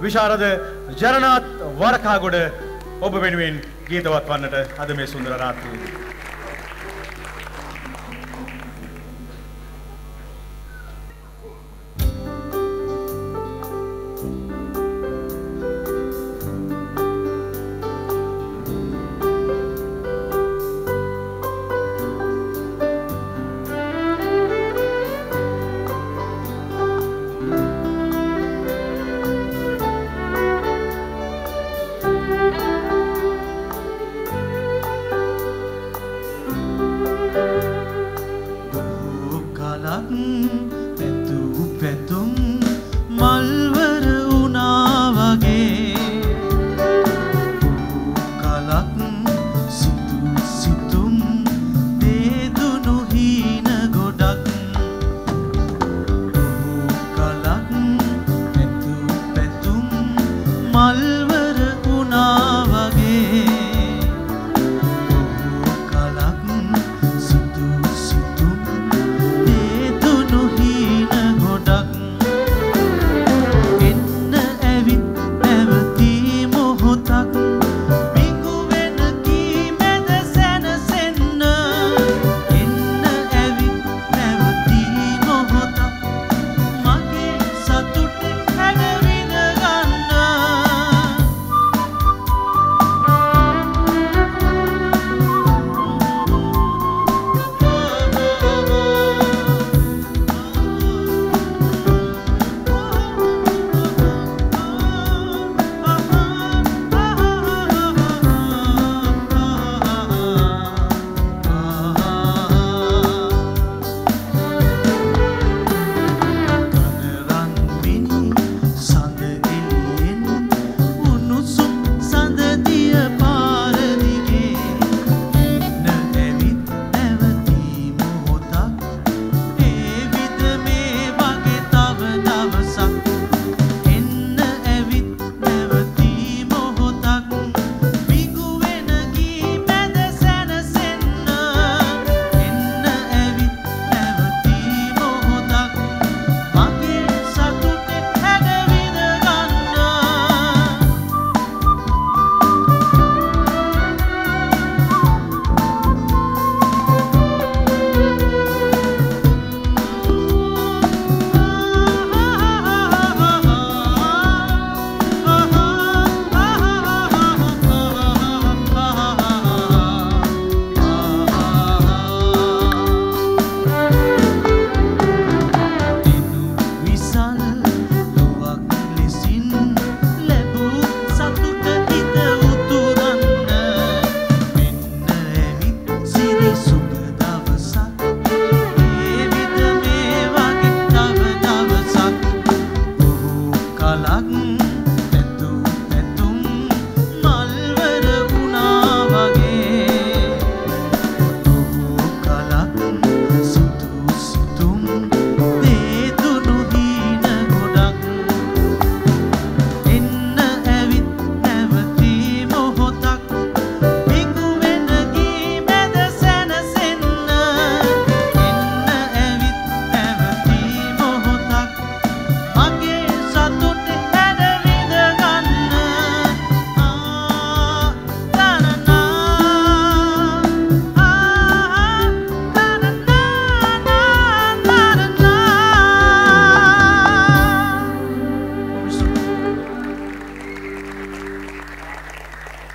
විශාරද ජරනාත් වරකාගොඩ ඔබ වෙනුවෙන් ගීතවත් වන්නට අද මේ සුන්දර රාත්‍රියේදී පැතු පැතුම් මල්වර වුණා වගේ. කලක් සිතු සිතුම් දේදුනු හීන ගොඩක්. කලක් පැතු පැතුම් මල්වර